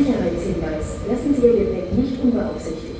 Sicherheitshinweis. Lassen Sie Ihr Gepäck nicht unbeaufsichtigt.